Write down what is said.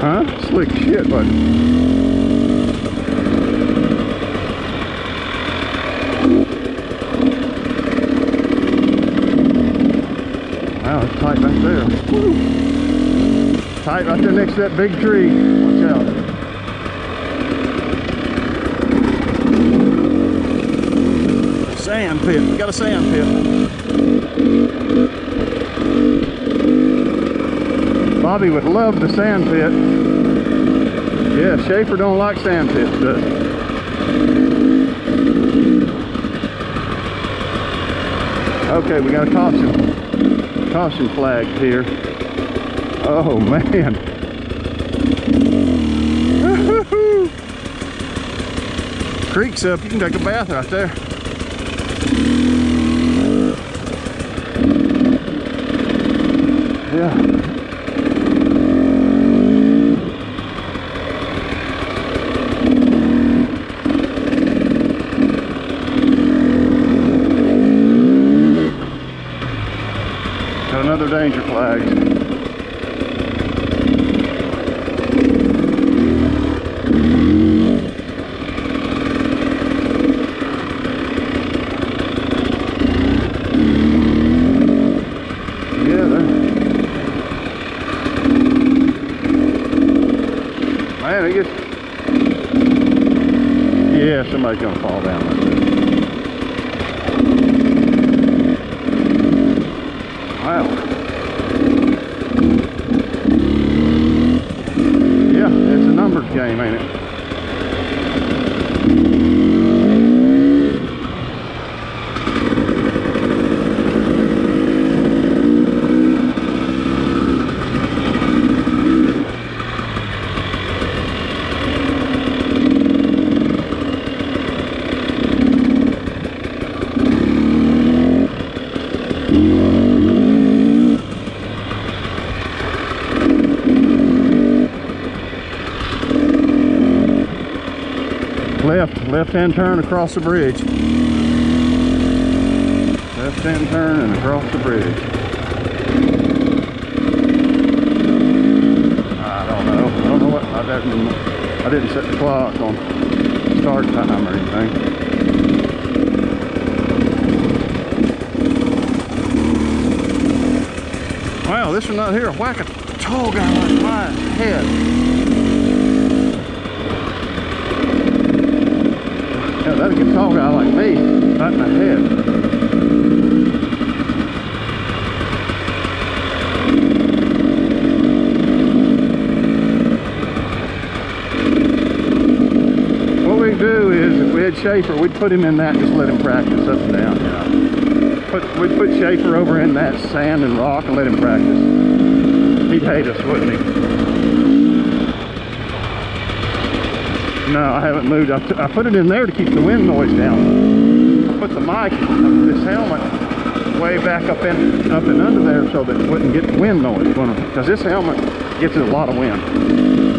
Huh? Slick shit, bud. Wow, it's tight right there. Woo. Tight right there next to that big tree. Watch out. Sand pit. Got a sand pit. Bobby would love the sand pit. Yeah, Schaefer don't like sand pits, he? Okay, we got a caution. Caution flag here. Oh man. Creek's up, you can take a bath right there. Yeah. Got another danger flag. Yeah. Man, it gets. Yeah, somebody's gonna fall down like this. Yeah, it's a numbers game, ain't it? Left, left-hand turn across the bridge. Left-hand turn and across the bridge. I don't know. I don't know what. I didn't. I didn't set the clock on start time or anything. Wow, this one out here, whack a tall guy like my head. Yeah, that'll get a tall guy like me right in head. What we do is, if we had Schaefer, we'd put him in that, and just let him practice up and down, you know. Put, we'd put Schaefer over in that sand and rock and let him practice. He'd hate us, wouldn't he? No, I haven't moved. I put it in there to keep the wind noise down. Put the mic of this helmet way back up in up and under there so that it wouldn't get wind noise because this helmet gets a lot of wind.